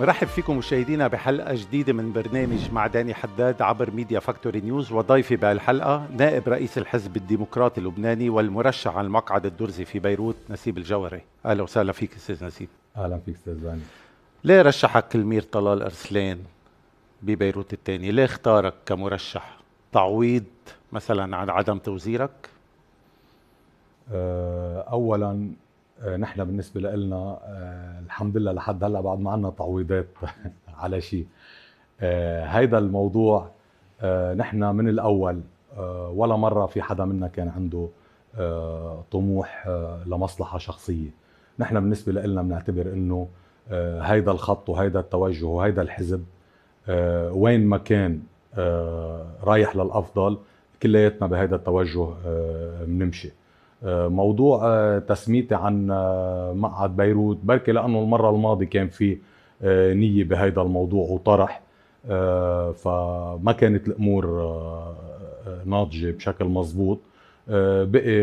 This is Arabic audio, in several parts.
مرحب فيكم مشاهدينا بحلقة جديدة من برنامج مع داني حداد عبر Media Factory News وضيفي بهالحلقة نائب رئيس الحزب الديمقراطي اللبناني والمرشح على المقعد الدرزي في بيروت نسيب الجوهري. أهلا وسهلا فيك أستاذ نسيب. أهلا فيك أستاذ داني ليه رشحك المير طلال أرسلان ببيروت الثاني ليه اختارك كمرشح. تعويض مثلا عن عدم توزيرك؟ آه، أولا نحن بالنسبة لنا آه، الحمد لله لحد هلأ بعد ما عنا تعويضات على شيء. آه، هيدا الموضوع نحن من الأول ولا مرة في حدا منا كان عنده طموح لمصلحة شخصية. نحن بالنسبة لنا بنعتبر إنه هيدا الخط وهيدا التوجه وهيدا الحزب وين ما كان رايح للأفضل كلياتنا بهيدا التوجه بنمشي. موضوع آه، تسميتي عن آه، مقعد بيروت. بركي لأنه المرة الماضية كان في آه، نية بهيدا الموضوع وطرح فما كانت الأمور ناضجة بشكل مزبوط. بقي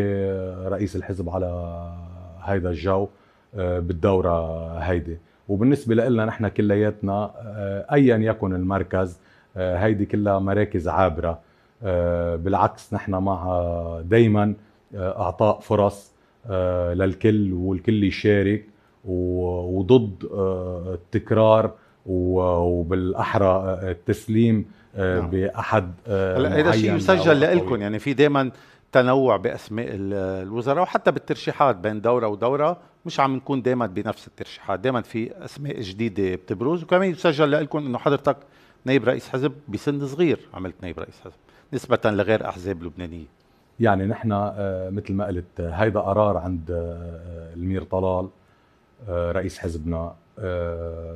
رئيس الحزب على هيدا الجو بالدورة هيدي. وبالنسبة لنا نحن كلياتنا ايا يكن المركز هيدي كلها مراكز عابرة. بالعكس نحن مع دائما أعطاء فرص آه، للكل والكل يشارك وضد آه، التكرار وبالأحرى التسليم نعم. بأحد هذا شيء يسجل لكم يعني في دائما تنوع بأسماء الوزراء وحتى بالترشيحات بين دورة ودورة مش عم نكون دائما بنفس الترشيحات. دائما في أسماء جديدة بتبرز وكمان يسجل لكم إنه حضرتك نائب رئيس حزب بسن صغير عملت نائب رئيس حزب نسبة لغير أحزاب لبنانية. يعني نحن آه، مثل ما قلت هيدا قرار عند آه، المير طلال آه، رئيس حزبنا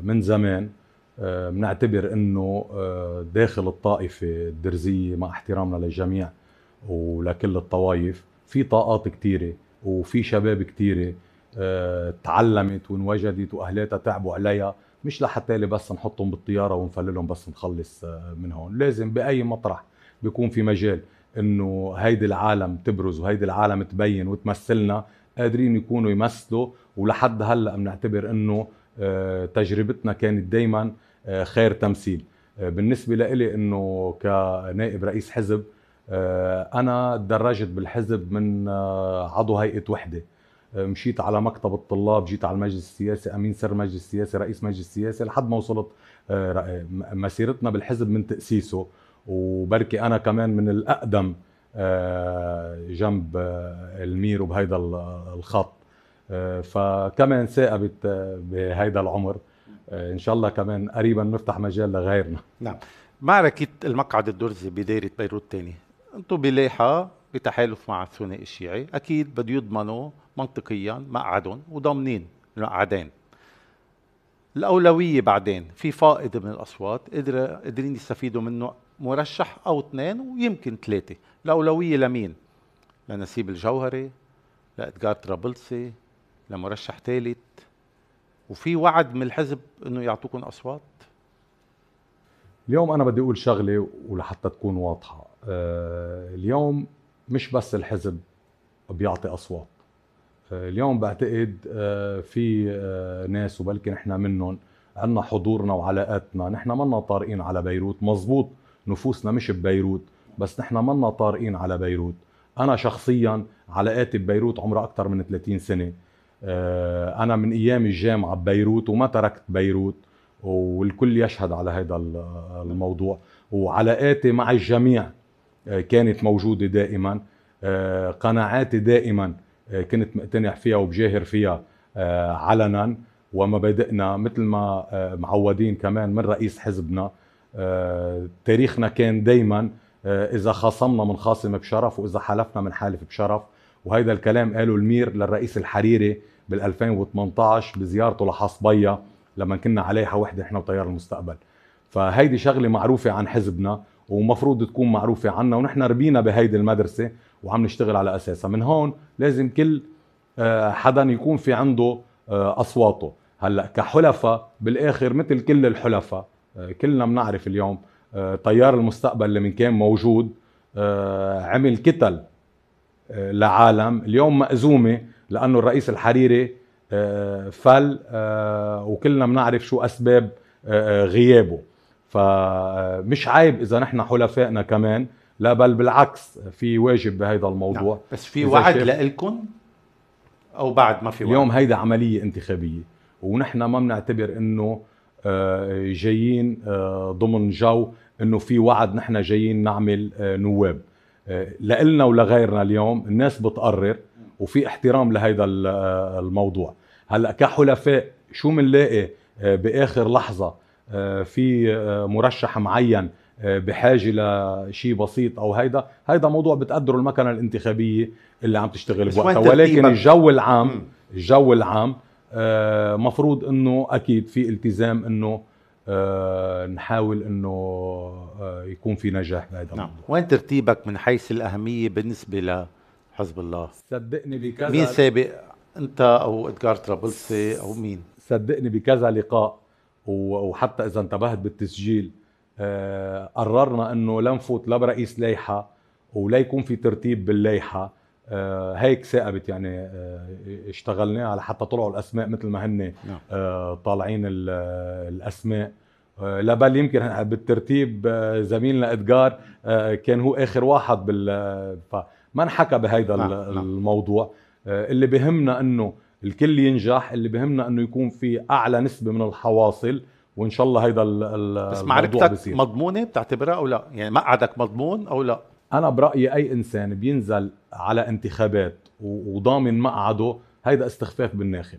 من زمان بنعتبر إنه داخل الطائفة الدرزية مع احترامنا للجميع ولكل الطوائف في طاقات كثيره وفي شباب كثيره تعلمت وانوجدت وأهلاتها تعبوا عليها مش لحتى بس نحطهم بالطيارة ونفللهم بس نخلص من هون لازم بأي مطرح بيكون في مجال. إنه هيدي العالم تبرز وهيدي العالم تبين وتمثلنا قادرين يكونوا يمثلوا ولحد هلأ بنعتبر إنه آه، تجربتنا كانت دائما آه، خير تمثيل. آه، بالنسبة لإلي إنه كنائب رئيس حزب أنا تدرجت بالحزب من عضو هيئة وحدة. مشيت على مكتب الطلاب جيت على المجلس السياسي أمين سر المجلس السياسي رئيس مجلس السياسي لحد ما وصلت مسيرتنا بالحزب من تأسيسه. وبركي أنا كمان من الأقدم آه، جنب آه، المير وبهيدا الخط. آه، فكمان ثاقبت بهيدا العمر. إن شاء الله كمان قريبا نفتح مجال لغيرنا. نعم. معركة المقعد الدرزي بدايرة بيروت الثاني. أنتم بلايحة بتحالف مع الثنائي الشيعي. أكيد بده يضمنوا منطقيا مقعدهم وضامنين المقعدين. الأولوية بعدين في فائض من الأصوات قدر قادرين يستفيدوا منه مرشح أو اثنين ويمكن ثلاثة. الاولويه لمين؟ لنسيب الجوهري لادجار طرابلسي لمرشح ثالث. وفي وعد من الحزب إنه يعطوكم أصوات؟ اليوم أنا بدي أقول شغلة ولحتى تكون واضحة. آه اليوم مش بس الحزب بيعطي أصوات. آه اليوم بعتقد آه في آه ناس وبلكي نحن منهم عندنا حضورنا وعلاقاتنا. نحن منا طارقين على بيروت. مزبوط. نفوسنا مش ببيروت بس نحن منا طارقين على بيروت. أنا شخصيا علاقاتي ببيروت عمرها أكثر من 30 سنة. آه، أنا من أيام الجامعة ببيروت وما تركت بيروت والكل يشهد على هذا الموضوع. وعلاقاتي مع الجميع آه، كانت موجودة دائما. آه، قناعاتي دائما كنت مقتنع فيها وبجاهر فيها علنا. ومبادئنا مثل ما معودين كمان من رئيس حزبنا تاريخنا كان دايما آه، إذا خاصمنا من خاصم بشرف وإذا حلفنا من حالف بشرف. وهيدا الكلام قاله المير للرئيس الحريري بال 2018 بزيارته لحصبية لما كنا عليها وحدة إحنا وتيار المستقبل. فهيدي شغلة معروفة عن حزبنا ومفروض تكون معروفة عنا ونحن ربينا بهيدي المدرسة وعم نشتغل على أساسها. من هون لازم كل آه، حدا يكون في عنده أصواته. هلأ كحلفاء بالآخر مثل كل الحلفاء آه، كلنا بنعرف اليوم آه، طيار المستقبل اللي من كان موجود آه، عمل كتل لعالم اليوم مأزومة لأنه الرئيس الحريري فل وكلنا بنعرف شو أسباب آه، غيابه. فمش عيب إذا نحن حلفائنا كمان لا بل بالعكس في واجب بهذا الموضوع. نعم. بس في وعد لكم أو بعد ما في وعد؟ اليوم هيدا عملية انتخابية ونحن ما بنعتبر آه، جايين آه، ضمن جو إنه في وعد نحن جايين نعمل آه، نواب. لإلنا ولغيرنا اليوم الناس بتقرر وفي احترام لهيدا الموضوع. هلأ كحلفاء شو بنلاقي بآخر لحظة في مرشح معين بحاجة لشيء بسيط أو هيدا هيدا موضوع بتقدره المكنة الانتخابية اللي عم تشتغل بوقتها. ولكن الجو العام الجو العام آه، مفروض إنه أكيد في التزام إنه آه، نحاول إنه آه، يكون في نجاح بهذا نعم. وين ترتيبك من حيث الأهمية بالنسبة لحزب الله؟ صدقني بكذا مين سابق أنت أو ادجار ترابلسي أو مين؟ صدقني بكذا لقاء وحتى إذا انتبهت بالتسجيل قررنا إنه لا نفوت لا برئيس لائحة ولا يكون في ترتيب باللائحة. آه، هيك ثاقبت يعني آه، اشتغلنا على حتى طلعوا الأسماء مثل ما هن نعم. آه، طالعين الأسماء. لا بل يمكن بالترتيب زميلنا ادجار كان هو آخر واحد بال فما انحكى بهيدا نعم،, نعم. الموضوع. اللي بهمنا إنه الكل ينجح اللي بهمنا إنه يكون في أعلى نسبة من الحواصل وإن شاء الله هيدا بس معركتك مضمونة بتعتبرها أو لا؟ يعني مقعدك مضمون أو لا؟ أنا برأيي أي إنسان بينزل على انتخابات وضامن مقعده هيدا استخفاف بالناخب.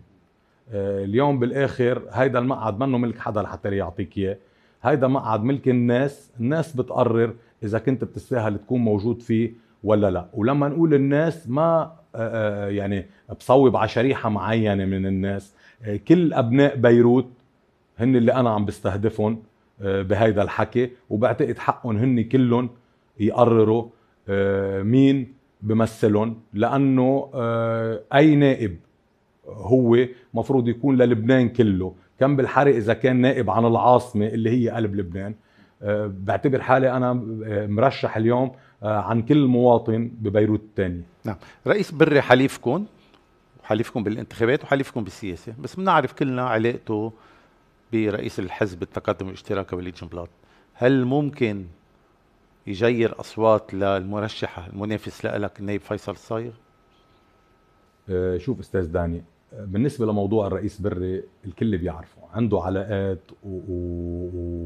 آه، اليوم بالآخر هيدا المقعد منه ملك حدا لحتى يعطيك إياه. هيدا مقعد ملك الناس الناس بتقرر إذا كنت بتستاهل تكون موجود فيه ولا لا. ولما نقول الناس ما آه، آه، يعني بصوب على شريحة معينة من الناس كل أبناء بيروت هن اللي أنا عم بستهدفهم بهيدا الحكي وبعتقد حقهم هن كلهم يقرروا مين بمثلهم لأنه آه، أي نائب هو مفروض يكون للبنان كله. كم بالحرق إذا كان نائب عن العاصمة اللي هي قلب لبنان. آه، بعتبر حالي أنا آه، مرشح اليوم عن كل مواطن ببيروت الثانية نعم. رئيس بري حليفكم حليفكم بالانتخابات وحليفكم بالسياسة. بس بنعرف كلنا علاقته برئيس الحزب التقدم الاشتراكي وليد جنبلاط. هل ممكن يجير أصوات للمرشحة. المنافس لك النائب فيصل الصايغ؟ أه شوف أستاذ داني بالنسبة لموضوع الرئيس بري الكل بيعرفه. عنده علاقات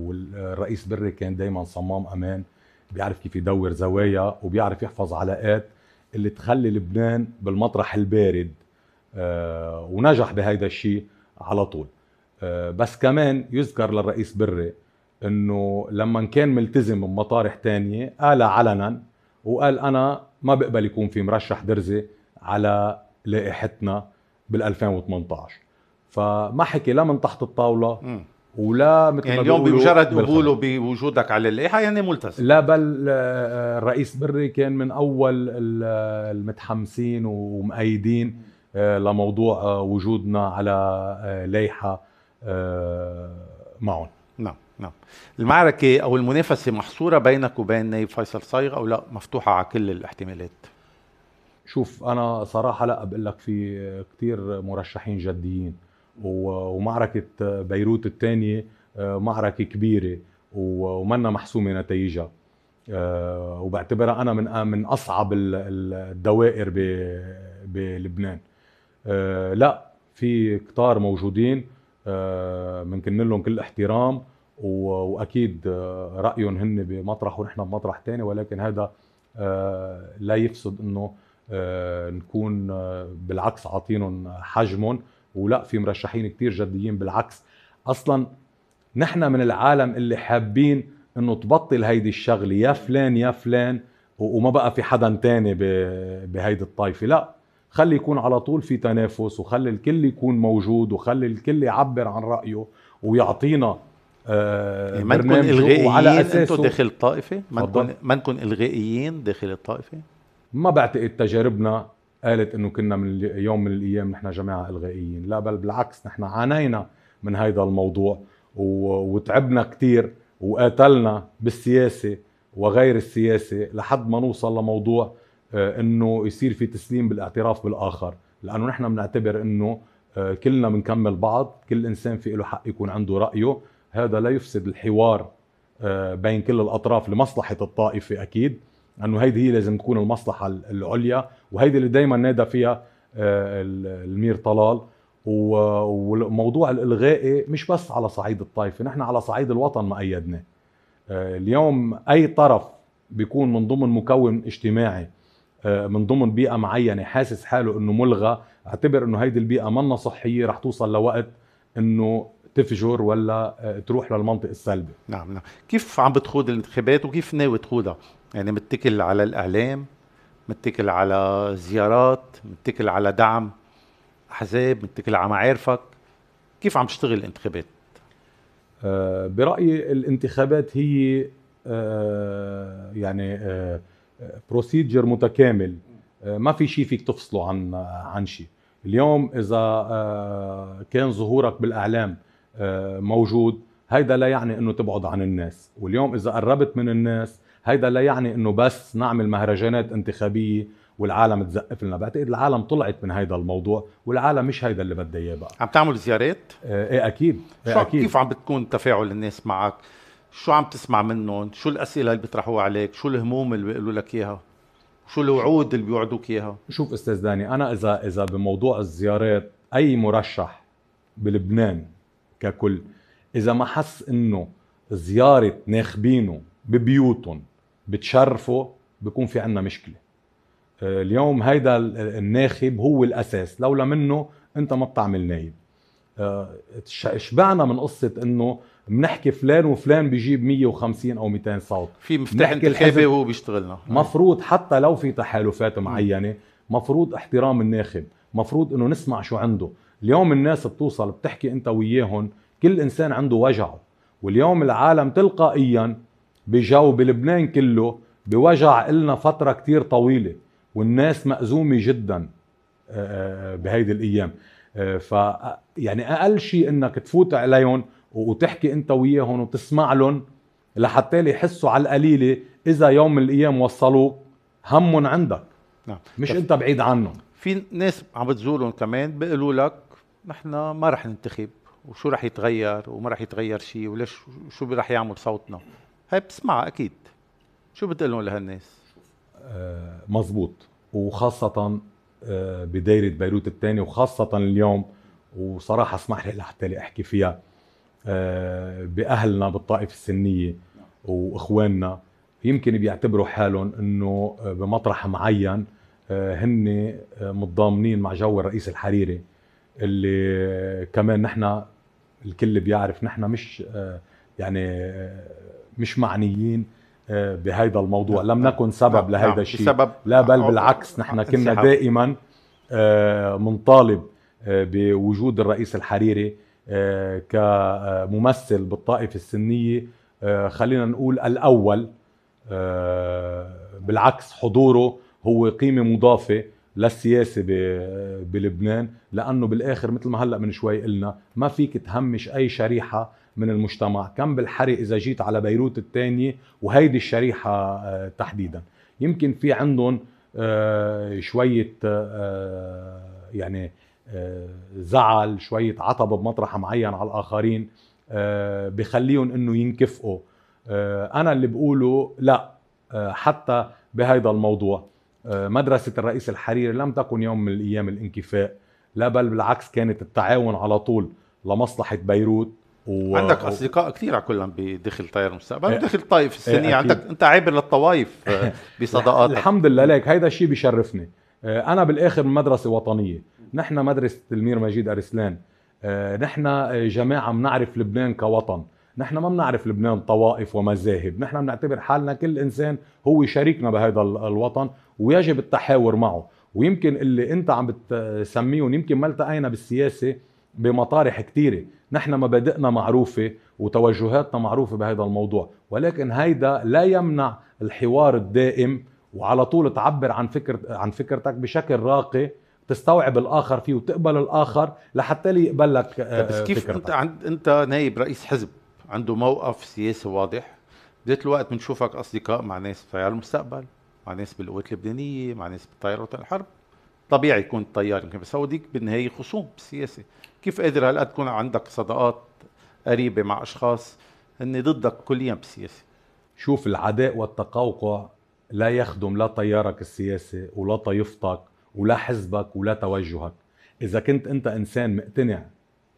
والرئيس بري كان دائما صمام أمان بيعرف كيف يدور زوايا وبيعرف يحفظ علاقات اللي تخلي لبنان بالمطرح البارد. أه ونجح بهيدا الشيء على طول. أه بس كمان يذكر للرئيس بري إنه لما كان ملتزم بمطارح تانية قال علنا وقال أنا ما بقبل يكون في مرشح درزي على لائحتنا بال 2018 فما حكي لا من تحت الطاولة ولا مثل يعني اليوم بمجرد قبوله بوجودك على اللائحة يعني ملتزم. لا بل آه، الرئيس بري كان من أول المتحمسين ومؤيدين آه، لموضوع آه، وجودنا على لائحة معهم. نعم. نعم. المعركة أو المنافسة محصورة بينك وبين نايب فيصل صايغ أو لا؟ مفتوحة على كل الاحتمالات. شوف أنا صراحة لا بقول لك في كتير مرشحين جديين. ومعركة بيروت الثانية آه، معركة كبيرة ومنا محسومة نتائجها آه، وبعتبرها أنا من من أصعب الدوائر بلبنان. آه، لا في كتار موجودين بنكن لهم كل احترام. وأكيد آه، رأيهم هن بمطرح ونحن بمطرح ثاني ولكن هذا آه، لا يفسد إنه آه، نكون بالعكس عاطينهم حجمهم. ولا في مرشحين كتير جديين بالعكس. أصلا نحن من العالم اللي حابين إنه تبطل هيدي الشغلة. يا فلان يا فلان وما بقى في حدا تاني بهيدي الطائفه لا خلي يكون على طول في تنافس وخلي الكل يكون موجود وخلي الكل يعبر عن رأيه ويعطينا آه ما نكون إلغائيين أساسه. داخل الطائفه ما نكون ما نكون إلغائيين داخل الطائفة؟ ما بعتقد تجاربنا قالت إنه كنا من يوم من الأيام نحن جماعة إلغائيين. لا بل بالعكس نحن عانينا من هذا الموضوع وتعبنا كثير وقاتلنا بالسياسة وغير السياسة لحد ما نوصل لموضوع آه، إنه يصير في تسليم بالاعتراف بالآخر. لأنه نحن بنعتبر إنه آه، كلنا بنكمل بعض كل إنسان في له حق يكون عنده رأيه. هذا لا يفسد الحوار آه، بين كل الأطراف لمصلحة الطائفة أكيد انه هيدي هي لازم تكون المصلحة العليا وهيدي اللي دائما نادى فيها آه، المير طلال. وموضوع الإلغائي مش بس على صعيد الطائفة نحن على صعيد الوطن ما ايدناه آه، اليوم أي طرف بيكون من ضمن مكون اجتماعي من ضمن بيئة معينة حاسس حاله إنه ملغى أعتبر إنه هيدي البيئة منا صحية رح توصل لوقت إنه تفجر ولا آه، تروح للمنطق السلبي نعم نعم. كيف عم بتخوض الانتخابات وكيف ناوي تخوضها؟ يعني متكل على الإعلام متكل على زيارات متكل على دعم أحزاب متكل على معارفك. كيف عم تشتغل الانتخابات؟ أه برأيي الانتخابات هي أه يعني أه بروسيجر متكامل. آه، ما في شيء فيك تفصله عن عن شيء اليوم إذا آه، كان ظهورك بالإعلام آه، موجود. هيدا لا يعني إنه تبعد عن الناس. واليوم إذا قربت من الناس هيدا لا يعني إنه بس نعمل مهرجانات انتخابية والعالم تزقف لنا. بعتقد العالم طلعت من هيدا الموضوع والعالم مش هيدا اللي بدها إياه بقى. عم تعمل زيارات؟ آه، إيه أكيد. إيه شو أكيد. كيف عم بتكون تفاعل الناس معك؟ شو عم تسمع منهم؟ شو الأسئلة اللي بيطرحوها عليك؟ شو الهموم اللي بيقولوا لك إياها؟ شو الوعود اللي بيوعدوك إياها؟ شوف أستاذ داني أنا اذا إذا بموضوع الزيارات أي مرشح بلبنان ككل. إذا ما حس إنه زيارة ناخبينه ببيوتهم بتشرفه بكون في عنا مشكلة. آه، اليوم هيدا الناخب هو الأساس. لولا منه أنت ما بتعمل نايب. آه، شبعنا من قصة إنه بنحكي فلان وفلان بيجيب 150 أو 200 صوت. في مفتاح انتخابي وهو بيشتغلنا. مفروض حتى لو في تحالفات معينة مفروض احترام الناخب مفروض إنه نسمع شو عنده. اليوم الناس بتوصل بتحكي انت وياهم كل انسان عنده وجعه. واليوم العالم تلقائيا بجو بلبنان كله بوجع إلنا فترة كتير طويلة والناس مأزومة جدا آه، آه، بهيدي الأيام. آه، ف يعني أقل شيء إنك تفوت عليهم وتحكي أنت وياهم وتسمع لهم لحتى يحسوا على القليلة إذا يوم من الأيام وصلوك هم عندك. نعم. مش أنت بعيد عنهم. في ناس عم بتزورهم كمان بيقولوا لك نحن ما رح ننتخب وشو رح يتغير وما رح يتغير شيء وليش شو رح يعمل صوتنا. هاي بتسمعها أكيد. شو بتقول لهالناس؟ آه مزبوط. وخاصة آه بدايرة بيروت الثانية وخاصة اليوم. وصراحة اسمح لي لحتى أحكي فيها. آه بأهلنا بالطائفة السنية وإخواننا يمكن بيعتبروا حالهم إنه بمطرح معين هن متضامنين مع جو الرئيس الحريري. اللي كمان نحن الكل بيعرف نحن مش آه، يعني آه، مش معنيين آه، بهيدا الموضوع لم نعم. نكن سبب نعم. لهيدا نعم. الشيء بسبب لا بل بالعكس نحن كنا دائما منطالب بوجود الرئيس الحريري كممثل بالطائفة السنية خلينا نقول الأول بالعكس حضوره هو قيمة مضافة للسياسه بلبنان لأنه بالآخر مثل ما هلأ من شوي قلنا ما فيك تهمش أي شريحة من المجتمع. كم بالحرق إذا جيت على بيروت الثانية وهيدي الشريحة آه، تحديدا. يمكن في عندهم آه، شوية آه، يعني زعل شوية عطب بمطرح معين على الآخرين بخليهم إنه ينكفئوا. أنا اللي بقوله لا حتى بهذا الموضوع. مدرسة الرئيس الحريري لم تكن يوم من الأيام الانكفاء لا بل بالعكس كانت التعاون على طول لمصلحة بيروت و... عندك أصدقاء كثير كلهم بداخل تيار المستقبل وداخل الطائف السنية. عندك أنت عابر للطوائف آه، بصداقاتك. الحمد لله. لك هيدا الشيء بيشرفني. آه، أنا بالآخر من مدرسة وطنية. نحن مدرسة المير مجيد أرسلان. نحن جماعة بنعرف لبنان كوطن. نحن ما بنعرف لبنان طوائف ومذاهب. نحن بنعتبر حالنا كل إنسان هو شريكنا بهذا الوطن ويجب التحاور معه. ويمكن اللي أنت عم بتسميهم يمكن ما التقينا بالسياسة بمطارح كثيره نحن مبادئنا معروفة وتوجهاتنا معروفة بهذا الموضوع. ولكن هيدا لا يمنع الحوار الدائم وعلى طول تعبر عن فكر عن فكرتك بشكل راقي تستوعب الآخر فيه وتقبل الآخر لحتى يقبل لك بس آه، كيف فكرتك. أنت عند أنت نايب رئيس حزب. عنده موقف سياسي واضح. بداية الوقت بنشوفك أصدقاء مع ناس في تيار المستقبل مع ناس بالقوات اللبنانية مع ناس بالطيارات الحرب. طبيعي يكون الطيار يمكن بس هو ديك بالنهاية خصوم بالسياسة كيف قادر هالقد تكون عندك صداقات قريبة مع أشخاص هن ضدك كليا بالسياسة؟ شوف العداء والتقوقع لا يخدم لا تيارك السياسي ولا طائفتك ولا حزبك ولا توجهك. إذا كنت أنت إنسان مقتنع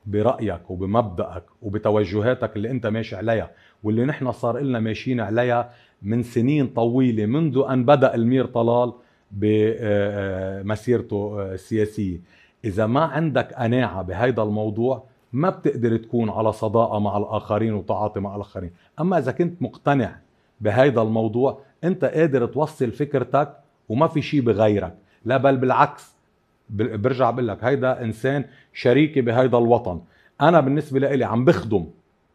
برأيك وبمبدأك وبتوجهاتك اللي أنت ماشي عليها واللي نحن صار لنا ماشيين عليها من سنين طويلة منذ أن بدأ المير طلال بمسيرته السياسية. إذا ما عندك قناعة بهيدا الموضوع ما بتقدر تكون على صداقة مع الآخرين وتعاطي مع الآخرين. أما إذا كنت مقتنع بهيدا الموضوع أنت قادر توصل فكرتك وما في شيء بغيرك. لا بل بالعكس برجع بقول لك هيدا إنسان شريكي بهيدا الوطن. أنا بالنسبة لي عم بخدم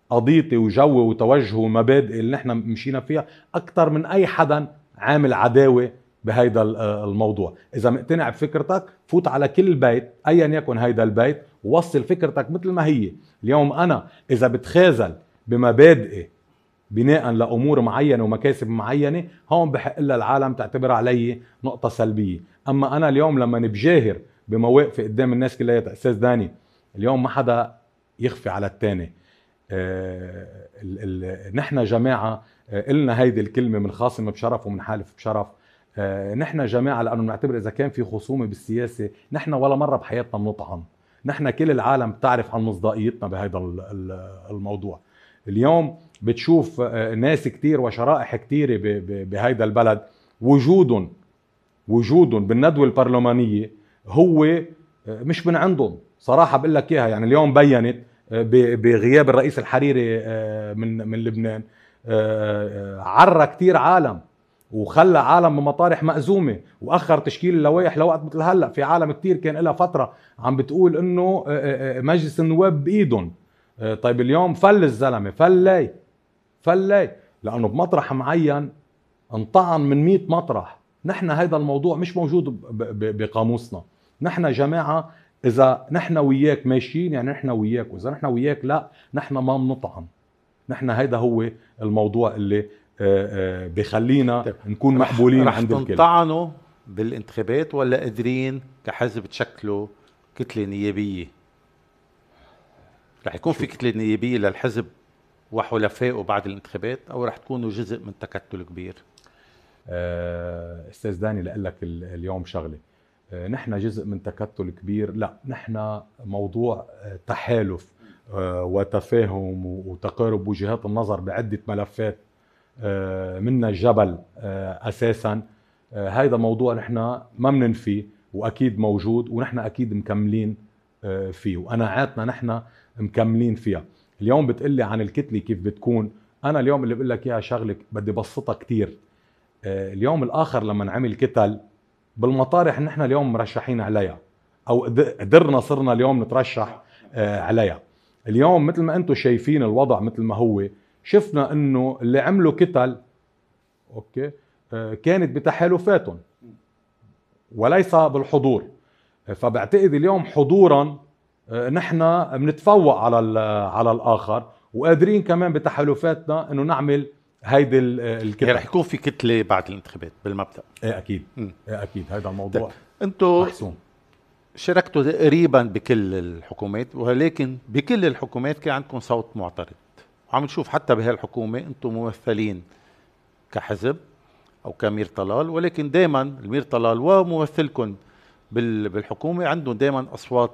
قضيتي وجوي وتوجهي ومبادئي اللي نحن مشينا فيها أكثر من أي حدا عامل عداوة بهيدا الموضوع. إذا مقتنع بفكرتك فوت على كل بيت ايا يكن هيدا البيت ووصل فكرتك مثل ما هي. اليوم أنا إذا بتخاذل بمبادئي بناء لأمور معينة ومكاسب معينة هون بحق لها العالم تعتبر علي نقطة سلبية. أما أنا اليوم لما بجاهر بمواقفي قدام الناس كلها أستاذ داني اليوم ما حدا يخفي على الثاني آه نحن جماعة آه قلنا هيدي الكلمة من خاصم بشرف ومن حالف بشرف. آه نحن جماعة لأنه بنعتبر إذا كان في خصومة بالسياسة نحن ولا مرة بحياتنا بنطعن. نحن كل العالم بتعرف عن مصداقيتنا بهذا الموضوع. اليوم بتشوف ناس كتير وشرائح كتيرة بهيدا البلد وجودهم وجودهم بالندوة البرلمانية هو آه، مش من عندهم. صراحة بقول لك إياها يعني اليوم بينت آه، بغياب الرئيس الحريري من من لبنان. عرى كتير عالم وخلى عالم بمطارح مأزومة وأخر تشكيل اللوائح لوقت مثل هلأ. في عالم كتير كان لها فترة عم بتقول إنه مجلس النواب بإيدهم. طيب اليوم فل الزلمة فل ليه فل لأنه بمطرح معين انطعن من 100 مطرح. نحن هذا الموضوع مش موجود بقاموسنا نحن جماعة إذا نحن وياك ماشيين يعني نحن وياك وإذا نحن وياك لا نحن ما بنطعن نحن هيدا هو الموضوع اللي آه، آه، بخلينا طيب. نكون مقبولين عند الكل رح تنطعنوا بالانتخابات ولا قادرين كحزب تشكلوا كتلة نيابية رح يكون في كتلة نيابية للحزب وحلفائه بعد الانتخابات أو رح تكونوا جزء من تكتل كبير؟ آه، أستاذ داني لاقول لك اليوم شغلة. نحن جزء من تكتل كبير. لا نحن موضوع تحالف وتفاهم وتقارب وجهات النظر بعدة ملفات آه، منا الجبل آه، أساسا. هذا آه، موضوع نحن ما بننفيه وأكيد موجود ونحن أكيد مكملين فيه. وقناعاتنا نحن مكملين فيها. اليوم بتقلي عن الكتلة كيف بتكون. أنا اليوم اللي بقول لك إياها شغلة بدي بسطها كثير اليوم الآخر لما نعمل كتل بالمطارح نحن اليوم مرشحين عليها أو قدرنا صرنا اليوم نترشح عليها. اليوم مثل ما أنتم شايفين الوضع مثل ما هو شفنا إنه اللي عملوا كتل أوكي آه، كانت بتحالفاتهم وليس بالحضور. فبعتقد اليوم حضورا آه، نحن بنتفوق على على الآخر وقادرين كمان بتحالفاتنا إنه نعمل هيدي الكتله يعني رح يكون في كتلة بعد الانتخابات بالمبدأ. إيه أكيد. م. إيه أكيد. هذا الموضوع أنتم شاركتوا تقريبا بكل الحكومات ولكن بكل الحكومات كان عندكم صوت معترض. عم نشوف حتى بهالحكومة أنتم ممثلين كحزب أو كمير طلال ولكن دائما المير طلال وممثلكم بالحكومة عندهم دائما أصوات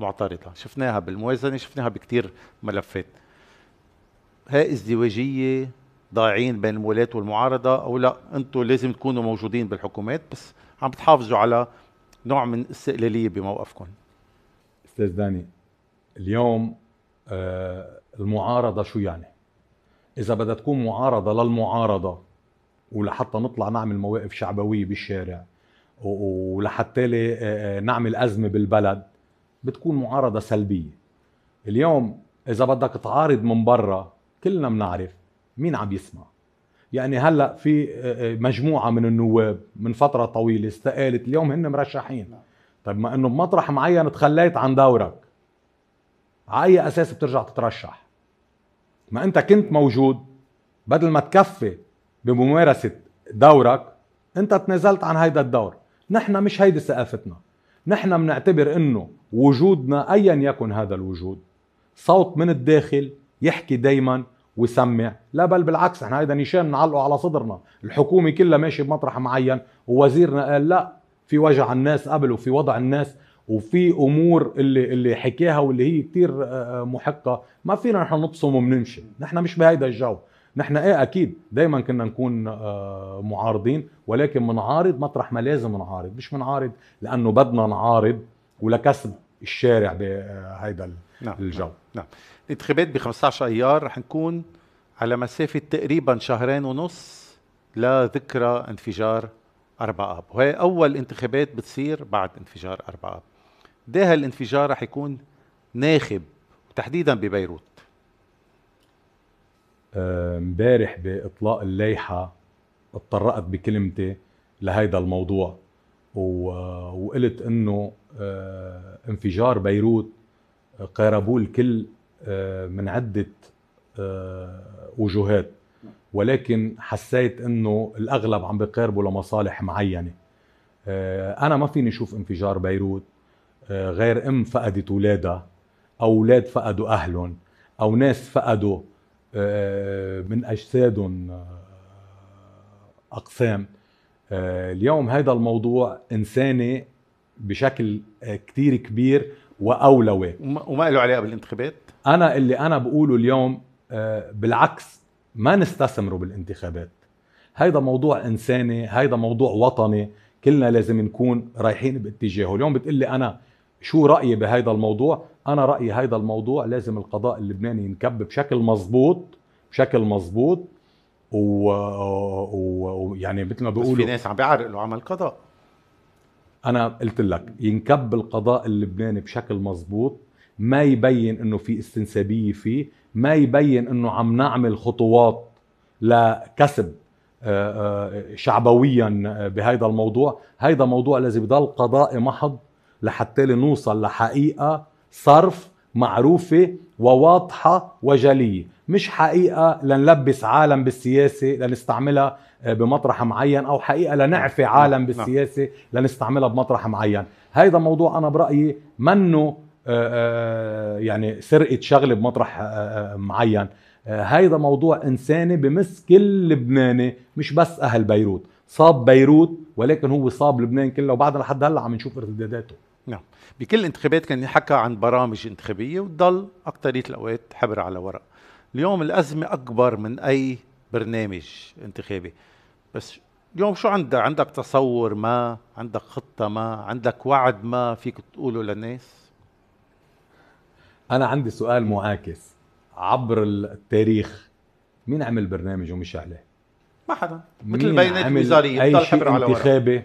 معترضة. شفناها بالموازنة شفناها بكثير ملفات. هاي ازدواجية ضايعين بين الولاة والمعارضة أو لا؟ أنتم لازم تكونوا موجودين بالحكومات بس عم بتحافظوا على نوع من استقلالية بموقفكم. أستاذ داني اليوم آه المعارضة شو يعني؟ إذا بدها تكون معارضة للمعارضة ولحتى نطلع نعمل مواقف شعبوية بالشارع ولحتى آه، آه، نعمل أزمة بالبلد بتكون معارضة سلبية. اليوم إذا بدك تعارض من برا كلنا بنعرف مين عم يسمع؟ يعني هلا في آه، مجموعة من النواب من فترة طويلة استقالت اليوم هن مرشحين. طيب ما إنه بمطرح معين تخليت عن دورك. على أي أساس بترجع تترشح؟ ما أنت كنت موجود بدل ما تكفي بممارسة دورك أنت تنازلت عن هيدا الدور. نحن مش هيدي ثقافتنا. نحن بنعتبر إنه وجودنا ايا يكن هذا الوجود صوت من الداخل يحكي دايما ويسمع لا بل بالعكس إحنا هيدا نيشان نعلقه على صدرنا. الحكومة كلها ماشية بمطرح معين ووزيرنا قال لا في وجع الناس قبل وفي وضع الناس وفي أمور اللي اللي حكيها واللي هي كتير محقة. ما فينا نحن نبصم وبنمشي. نحن مش بهيدا الجو. نحن إيه أكيد دائما كنا نكون معارضين ولكن منعارض مطرح ما لازم نعارض. مش منعارض لأنه بدنا نعارض ولكسب الشارع بهيدا نعم الجو. نعم, نعم. الانتخابات ب 15 أيار رح نكون على مسافة تقريبا شهرين ونص لذكرى انفجار أربعة آب. وهي أول انتخابات بتصير بعد انفجار أربعة آب. ده الانفجار رح يكون ناخب وتحديدا ببيروت. امبارح بإطلاق الليحه اتطرقت بكلمتي لهيدا الموضوع وقلت إنه انفجار بيروت قاربوه الكل من عدة وجوهات. ولكن حسيت إنه الأغلب عم بيقاربوا لمصالح معينة. أنا ما فيني أشوف انفجار بيروت غير أم فقدت أولادها أو أولاد فقدوا أهلهم أو ناس فقدوا من أجسادهم أقسام. اليوم هذا الموضوع إنساني بشكل كتير كبير. وأولوي. وما له علاقة بالانتخابات؟ أنا اللي أنا بقوله اليوم بالعكس ما نستثمره بالانتخابات. هيدا موضوع إنساني هيدا موضوع وطني كلنا لازم نكون رايحين باتجاهه. اليوم بتقلي أنا شو رأيي بهيدا الموضوع؟ أنا رأيي هيدا الموضوع لازم القضاء اللبناني ينكب بشكل مزبوط بشكل مزبوط ويعني و... مثل ما بيقولوا في ناس عم بيعرقلوا عمل قضاء. أنا قلت لك ينكب القضاء اللبناني بشكل مزبوط ما يبين إنه في استنسابية فيه ما يبين إنه عم نعمل خطوات لكسب شعبويا بهذا الموضوع. هيدا موضوع لازم يضل قضائي محض لحتى نوصل لحقيقة صرف معروفة وواضحة وجلية. مش حقيقة لنلبس عالم بالسياسة لنستعملها بمطرح معين أو حقيقة لنعفي عالم بالسياسة لنستعملها بمطرح معين. هيدا موضوع أنا برأيي منه يعني سرقة شغلة بمطرح معين. هيدا موضوع إنساني بمس كل لبناني مش بس أهل بيروت. صاب بيروت ولكن هو صاب لبنان كله وبعدنا لحد هلأ عم نشوف ارتداداته. نعم. بكل الانتخابات كان يحكى عن برامج انتخابية وتضل اكثريه الأوقات حبر على ورق. اليوم الأزمة أكبر من أي برنامج انتخابي. بس اليوم شو عندك؟ عندك تصور ما؟ عندك خطة ما؟ عندك وعد ما فيك تقوله للناس؟ أنا عندي سؤال معاكس عبر التاريخ. مين عمل برنامج ومشي عليه ما حدا. مثل البيانات الوزارية أي شيء انتخابي؟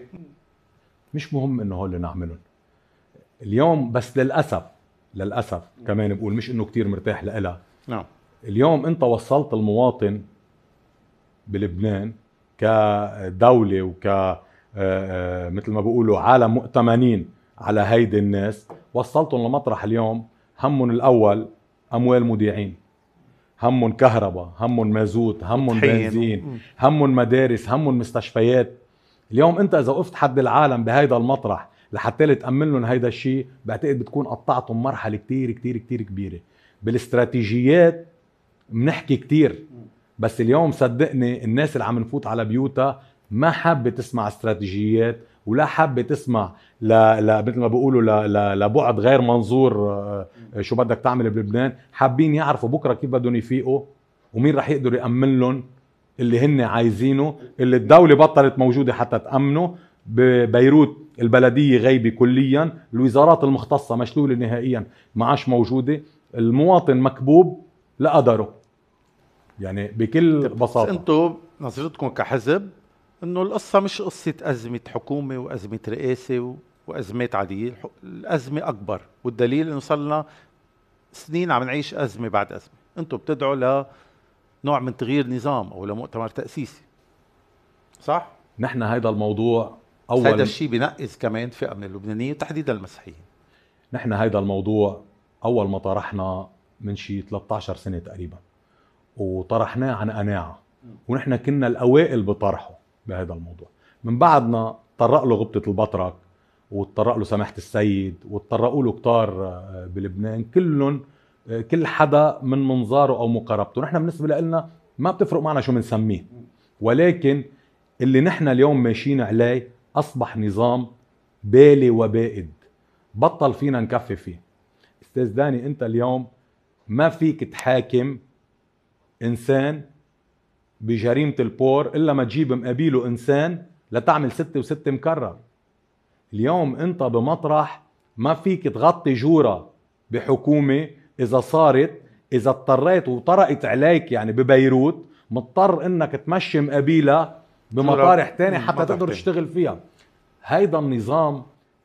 مش مهم إنه هول نعملهم. اليوم بس للأسف للأسف كمان بقول مش إنه كتير مرتاح لها نعم. اليوم انت وصلت المواطن بلبنان كدولة وك مثل ما بيقولوا عالم مؤتمنين على هيدي الناس وصلتهم لمطرح اليوم همهم الأول أموال مذيعين همهم كهرباء همهم مازوت همهم بنزين همهم مدارس همهم مستشفيات. اليوم انت إذا وقفت حد العالم بهيدا المطرح لحتى تأمن لهم هيدا الشيء بعتقد بتكون قطعتهم مرحلة كتير كتير كتير كبيرة. بالاستراتيجيات بنحكي كتير بس اليوم صدقني الناس اللي عم نفوت على بيوتها ما حابة تسمع استراتيجيات ولا حابة تسمع ل... ل... مثل ما بيقولوا ل... ل... لبعد غير منظور شو بدك تعمل بلبنان. حابين يعرفوا بكرة كيف بدهم يفيقوا ومين رح يقدر يأمن لهم اللي هن عايزينه اللي الدولة بطلت موجودة حتى تأمنه. ببيروت البلدية غايبه كليا الوزارات المختصة مشلولة نهائيا ما عادش موجودة. المواطن مكبوب لقدره. يعني بكل بساطة. أنتم نظرتكم كحزب انه القصة مش قصة أزمة حكومة وأزمة رئاسة وأزمات عاديه الأزمة أكبر والدليل إنه صار لنا سنين عم نعيش أزمة بعد أزمة. أنتم بتدعوا لنوع من تغيير نظام أو لمؤتمر تأسيسي. صح؟ نحن هذا الموضوع أول هذا الشيء بنقص كمان فئة من اللبنانيين وتحديدا المسيحيين. نحن هذا الموضوع أول ما طرحنا من شي 13 سنة تقريبا. وطرحناه عن قناعة. ونحن كنا الأوائل بطرحه بهذا الموضوع. من بعدنا طرق له غبطة البطرك وتطرق له سماحة السيد وتطرقوا له كتار بلبنان. كلهم آه، كل حدا من منظاره أو مقاربته. نحن بالنسبة لنا ما بتفرق معنا شو بنسميه. ولكن اللي نحن اليوم ماشيين عليه أصبح نظام بالي وبائد. بطل فينا نكفي فيه. أستاذ داني أنت اليوم ما فيك تحاكم إنسان بجريمة البور إلا ما تجيب مقابله إنسان لتعمل ستة وستة مكرر. اليوم أنت بمطرح ما فيك تغطي جورة بحكومة إذا صارت إذا اضطريت وطرقت عليك يعني ببيروت مضطر إنك تمشي مقابلها بمطارح تانية حتى تقدر تشتغل فيها. هيدا النظام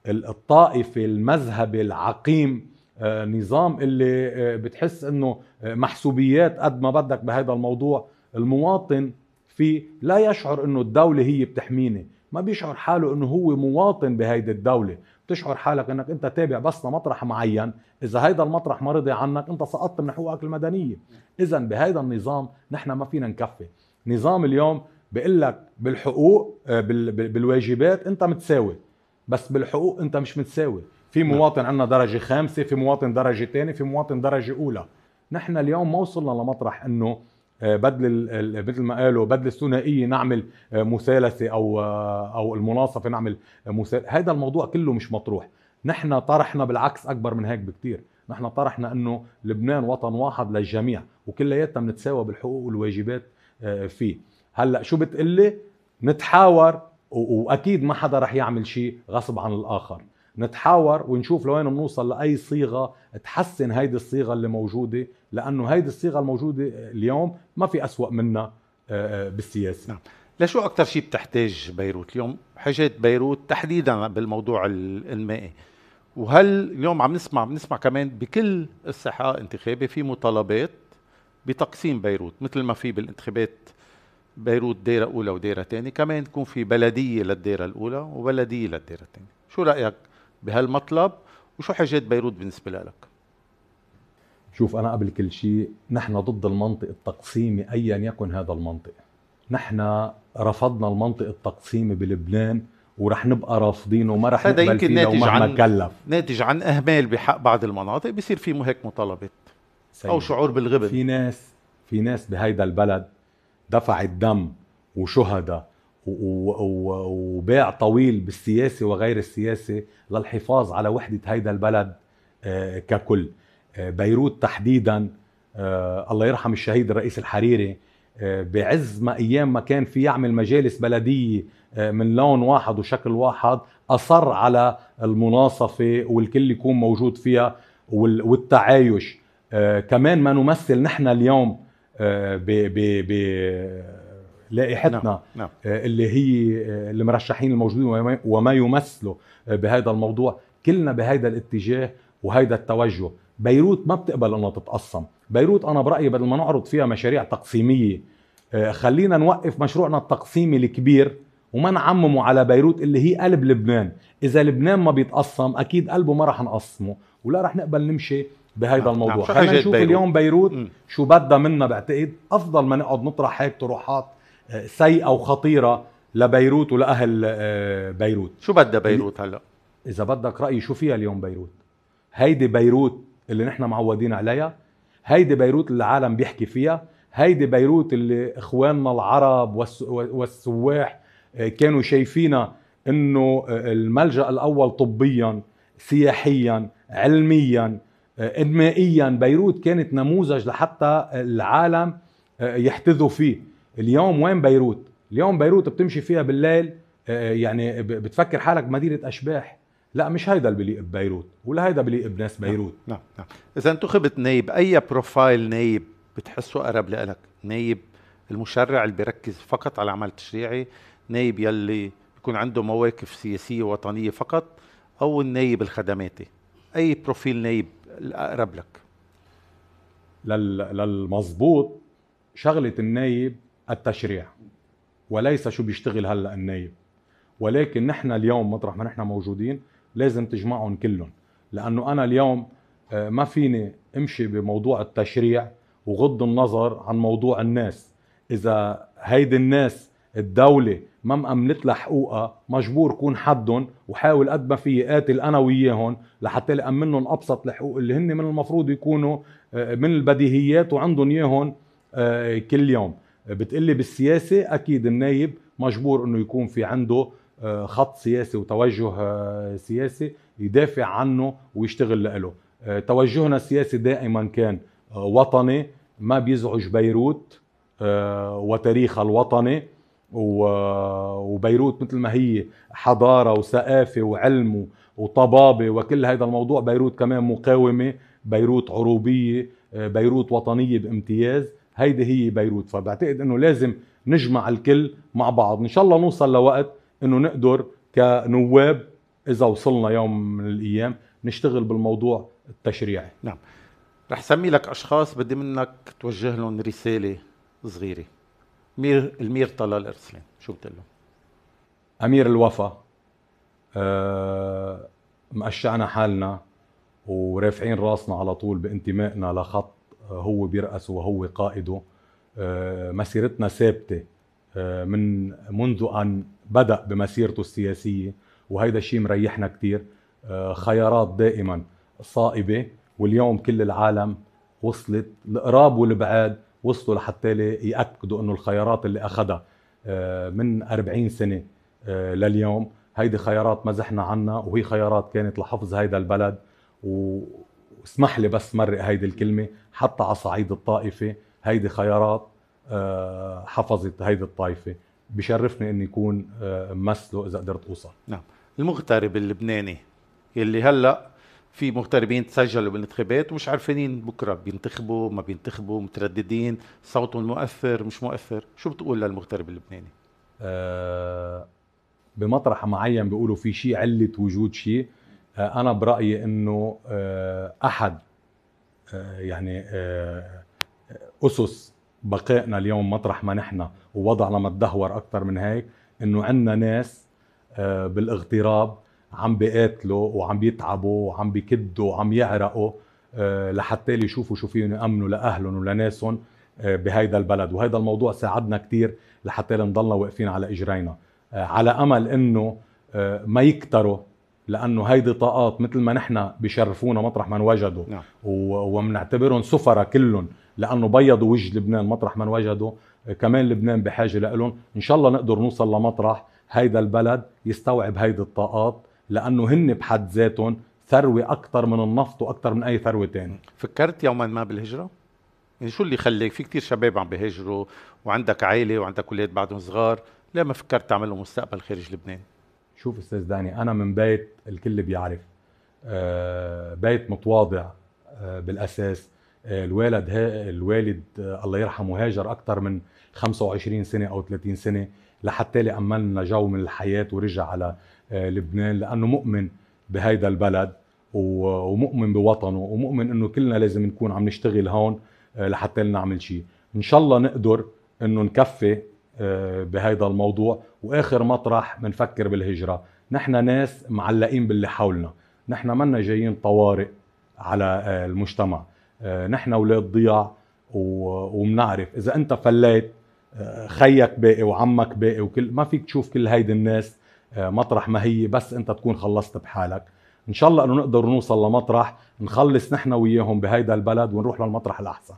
الطائفي المذهبي العقيم نظام اللي آه، بتحس إنه آه، محسوبيات قد ما بدك بهذا الموضوع. المواطن فيه لا يشعر إنه الدولة هي بتحميني. ما بيشعر حاله إنه هو مواطن بهيدي الدولة. بتشعر حالك إنك أنت تابع بس لمطرح معين. إذا هيدا المطرح ما رضي عنك أنت سقطت من حقوقك المدنية. إذا بهيدا النظام نحن ما فينا نكفي. نظام اليوم بيقول لك بالحقوق بالواجبات أنت متساوي. بس بالحقوق أنت مش متساوي. في نعم. مواطن عندنا درجة خامسة في مواطن درجة ثانية في مواطن درجة أولى. نحن اليوم ما وصلنا لمطرح إنه آه، بدل مثل ما قالوا بدل الثنائية نعمل آه، مثالثة أو آه، أو المناصفة نعمل هذا الموضوع كله مش مطروح. نحن طرحنا بالعكس أكبر من هيك بكثير نحن طرحنا إنه لبنان وطن واحد للجميع وكلياتنا بنتساوى بالحقوق والواجبات فيه. هلأ شو بتقلي؟ نتحاور وأكيد ما حدا رح يعمل شيء غصب عن الآخر. نتحاور ونشوف لوين بنوصل لأي صيغة تحسن هيدي الصيغة اللي موجودة لأنه هيدي الصيغة الموجودة اليوم ما في أسوأ منها آه، آه، بالسياسة. نعم. لشو أكثر شيء بتحتاج بيروت؟ اليوم حاجة بيروت تحديدا بالموضوع المائي. وهل اليوم عم نسمع بنسمع كمان بكل استحقاق انتخابي في مطالبات بتقسيم بيروت مثل ما في بالانتخابات بيروت ديرة أولى وديرة ثانية كمان تكون في بلدية للديرة الأولى وبلدية للديرة الثانية شو رأيك؟ بهالمطلب وشو حاجات بيروت بالنسبة لك؟ شوف أنا قبل كل شيء نحن ضد المنطق التقسيمي ايا يكن هذا المنطق. نحن رفضنا المنطق التقسيمي بلبنان ورح نبقى رافضينه وما رح نقبل يمكن فيه ناتج عن كلف. ناتج عن إهمال بحق بعض المناطق بصير في هيك مطالبات. أو شعور بالغبن. في ناس في ناس بهيدا البلد دفعت دم وشهداء وباع طويل بالسياسة وغير السياسة للحفاظ على وحدة هيدا البلد آه، ككل. آه، بيروت تحديدا آه، الله يرحم الشهيد الرئيس الحريري بعز ما أيام ما كان في يعمل مجالس بلدية من لون واحد وشكل واحد أصر على المناصفة والكل يكون موجود فيها والتعايش. كمان ما نمثل نحن اليوم لائحتنا نعم. نعم. آه، اللي هي آه، المرشحين الموجودين وما يمثلوا آه، بهذا الموضوع كلنا بهذا الاتجاه وهذا التوجه بيروت ما بتقبل إنها تتقسم بيروت أنا برأيي بدل ما نعرض فيها مشاريع تقسيمية خلينا نوقف مشروعنا التقسيمي الكبير وما نعممه على بيروت اللي هي قلب لبنان إذا لبنان ما بيتقسم أكيد قلبه ما رح نقسمه ولا رح نقبل نمشي بهيدا نعم. الموضوع نعم. خلينا نشوف بيروت. اليوم بيروت م. شو بدها منا بعتقد أفضل ما نقعد نطرح هيك طروحات سيئه وخطيره لبيروت ولأهل آه، بيروت. شو بدها بيروت هلا؟ إذا بدك رايي شو فيها اليوم بيروت؟ هيدي بيروت اللي نحن معودين عليها هيدي بيروت اللي العالم بيحكي فيها هيدي بيروت اللي إخواننا العرب والسواح آه، كانوا شايفينها إنه آه، الملجأ الأول طبيا سياحيا علميا انمائيا بيروت كانت نموذج لحتى العالم يحتذوا فيه. اليوم وين بيروت؟ اليوم بيروت بتمشي فيها بالليل آه، يعني بتفكر حالك مدينة أشباح. لا مش هيدا اللي بليق ببيروت ولا هيدا بليق بناس نعم، بيروت. نعم نعم. إذا انتخبت نايب أي profile نايب بتحسه قرب لك نايب المشرع اللي بيركز فقط على العمل التشريعي نايب يلي بيكون عنده مواقف سياسية وطنية فقط أو النايب الخدماتي؟ أي profile نايب الأقرب لك؟ لل... للمظبوط شغلة النايب التشريع. وليس شو بيشتغل هلا النايب. ولكن نحن اليوم مطرح ما نحن موجودين لازم تجمعهم كلهم. لأنه أنا اليوم آه، ما فيني أمشي بموضوع التشريع وغض النظر عن موضوع الناس. إذا هيدي الناس الدولة ما مأمنت لها حقوقها مجبور كون حدهم وحاول قد ما في قاتل أنا وياهم لحتى لأمنهم أبسط الحقوق اللي هن من المفروض يكونوا آه، من البديهيات وعندهم إياهم آه، كل يوم. بتقلي بالسياسة أكيد النايب مجبور إنه يكون في عنده آه، خط سياسي وتوجه سياسي يدافع عنه ويشتغل له توجهنا السياسي دائما كان وطني ما بيزعج بيروت وتاريخها الوطني وبيروت مثل ما هي حضارة وثقافة وعلم وطبابة وكل هذا الموضوع. بيروت كمان مقاومة بيروت عروبية بيروت وطنية بامتياز. هيدي هي بيروت. فبعتقد إنه لازم نجمع الكل مع بعض. إن شاء الله نوصل لوقت إنه نقدر كنواب إذا وصلنا يوم من الأيام نشتغل بالموضوع التشريعي. نعم. رح سمي لك أشخاص بدي منك توجه لهم رسالة صغيرة. مير المير طلال ارسلان شو بتقول له؟ أمير الوفا أه مقشعنا حالنا ورافعين راسنا على طول بانتمائنا لخط هو بيرأسه وهو قائده أه مسيرتنا ثابتة أه من منذ أن بدأ بمسيرته السياسية وهيدا الشيء مريحنا كثير أه خيارات دائما صائبة واليوم كل العالم وصلت القراب والبعاد وصلوا لحتى يأكدوا إنه الخيارات اللي أخذها آه، من 40 سنة آه، لليوم. هيدي خيارات مزحنا عنها وهي خيارات كانت لحفظ هيدا البلد واسمح لي بس مرق هيدي الكلمة حتى على صعيد الطائفة هيدي خيارات آه، حفظت هيدي الطائفة. بشرفني إني يكون ممثله إذا قدرت أوصل. نعم. المغترب اللبناني يلي هلأ في مغتربين تسجلوا بالانتخابات ومش عارفين بكرة بينتخبوا ما بينتخبوا مترددين صوتهم مؤثر مش مؤثر. شو بتقول للمغترب اللبناني؟ أه بمطرح معين بيقولوا في شيء علة وجود شيء. أه أنا برأيي إنه أه أحد أه يعني أسس بقائنا اليوم مطرح ما نحن ووضعنا ما تدهور أكثر من هيك إنه عندنا ناس بالاغتراب عم بيقاتلوا وعم بيتعبوا وعم بيكدوا وعم يعرقوا آه، لحتى يشوفوا شو فيهم يأمنوا لأهلهم ولناسهم آه، بهيدا البلد. وهيدا الموضوع ساعدنا كثير لحتى نضلنا واقفين على إجرينا. آه، على أمل إنه ما يكتروا لأنه هيدي طاقات مثل ما نحن بشرفونا مطرح ما انوجدوا نعم. وبنعتبرهم سفرة كلهم لأنه بيضوا وجه لبنان مطرح ما انوجدوا كمان لبنان بحاجة لهم إن شاء الله نقدر نوصل لمطرح هيدا البلد يستوعب هيدي الطاقات لأنه هن بحد ذاتهم ثروة أكثر من النفط وأكثر من أي ثروة ثانية فكرت يوما ما بالهجرة؟ يعني شو اللي خليك في كتير شباب عم بيهاجروا وعندك عائله وعندك أولاد بعدهم صغار. ليه ما فكرت تعمل مستقبل خارج لبنان؟ شوف أستاذ داني أنا من بيت الكل بيعرف. آه بيت متواضع آه بالأساس. آه الوالد ها الوالد الله يرحمه هاجر أكثر من 25 سنة أو 30 سنة لحتى لي امن جو من الحياة ورجع على لبنان لأنه مؤمن بهيدا البلد ومؤمن بوطنه ومؤمن إنه كلنا لازم نكون عم نشتغل هون لحتى نعمل شيء إن شاء الله نقدر إنه نكفي بهيدا الموضوع. وآخر مطرح بنفكر بالهجرة. نحن ناس معلقين باللي حولنا. نحن منا جايين طوارئ على المجتمع. نحن أولاد ضياع وبنعرف إذا أنت فليت خيك باقي وعمك باقي وكل ما فيك تشوف كل هيدي الناس آه، مطرح ما هي بس أنت تكون خلصت بحالك. إن شاء الله إنه نقدر نوصل لمطرح نخلص نحن وياهم بهيدا البلد ونروح للمطرح الأحسن.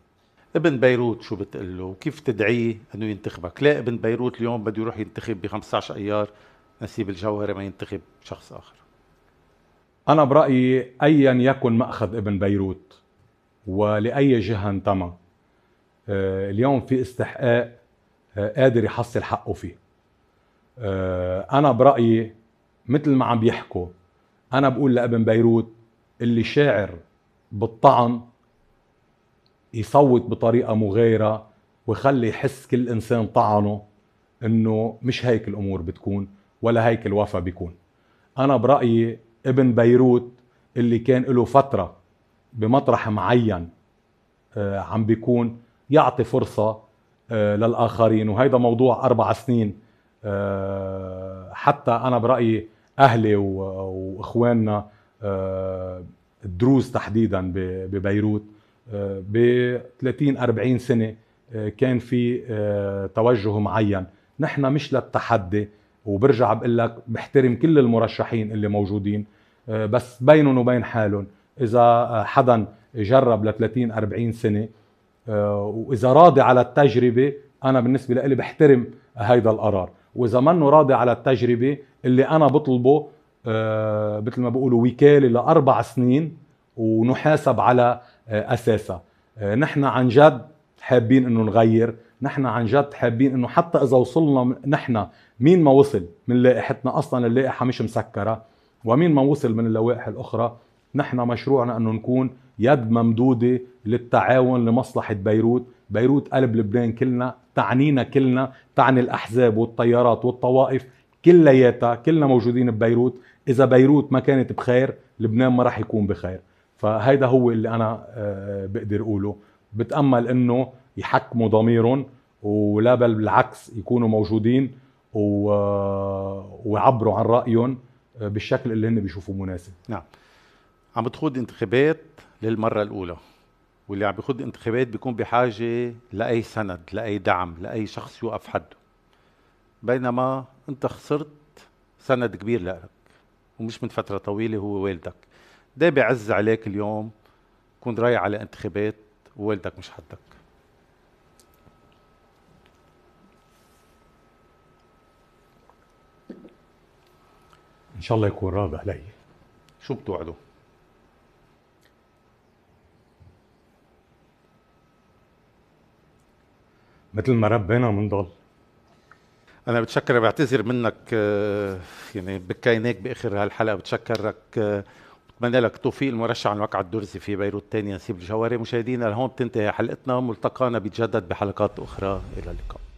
ابن بيروت شو بتقول له؟ وكيف تدعيه إنه ينتخبك؟ لا ابن بيروت اليوم بده يروح ينتخب ب 15 أيار نسيب الجوهري ما ينتخب شخص آخر. أنا برأيي ايا يكن مأخذ ابن بيروت ولأي جهة انتمى آه، اليوم في استحقاق آه، قادر يحصل حقه فيه. آه، أنا برأيي مثل ما عم بيحكوا أنا بقول لابن بيروت اللي شاعر بالطعن يصوت بطريقة مغايره ويخلي يحس كل إنسان طعنه إنه مش هيك الأمور بتكون ولا هيك الوفا بيكون. أنا برأيي ابن بيروت اللي كان له فترة بمطرح معين آه، عم بيكون يعطي فرصة آه، للآخرين وهيدا موضوع أربع سنين آه، حتى أنا برأيي أهلي وإخواننا الدروز تحديدا ببيروت. ب 30 40 سنة كان في توجه معين. نحن مش للتحدي وبرجع بقول لك بحترم كل المرشحين اللي موجودين آه، بس بينهم وبين حالهم. إذا حدا جرب ل 30 40 سنة آه، وإذا راضي على التجربة أنا بالنسبة لي بحترم هيدا القرار. وإذا منه راضي على التجربة اللي أنا بطلبه آه، مثل ما بيقولوا وكالة لأربع سنين ونحاسب على اساسها نحن عن جد حابين إنه نغير نحن عن جد حابين إنه حتى إذا وصلنا نحن مين ما وصل من لائحتنا أصلا اللائحة مش مسكرة ومين ما وصل من اللوائح الأخرى نحن مشروعنا إنه نكون يد ممدودة للتعاون لمصلحة بيروت. بيروت قلب لبنان كلنا تعنينا كلنا تعني الأحزاب والتيارات والطوائف كلياتها كلنا موجودين ببيروت. إذا بيروت ما كانت بخير لبنان ما راح يكون بخير. فهيدا هو اللي أنا آه، بقدر أقوله. بتأمل إنه يحكموا ضميرهم ولا بل بالعكس يكونوا موجودين و... ويعبروا عن رأيهم بالشكل اللي هن بيشوفوه مناسب. نعم. عم بتخوض انتخابات للمرة الأولى واللي عم بيخوض انتخابات بيكون بحاجة لأي سند لأي دعم لأي شخص يوقف حده. بينما أنت خسرت سند كبير لك ومش من فترة طويلة هو والدك. ده بيعز عليك اليوم كون رايح على انتخابات ووالدك مش حدك. إن شاء الله يكون راضي علي. شو بتوعده مثل ما ربينا منضل أنا بتشكر بعتذر منك آه، يعني بكيناك بآخر هالحلقة بتشكرك آه، بتمنى لك توفيق المرشح عن وقع الدرزي في بيروت. الثانية نسيب الجوهري مشاهدينا لهون بتنتهي حلقتنا ملتقانا بيتجدد بحلقات أخرى. إلى اللقاء.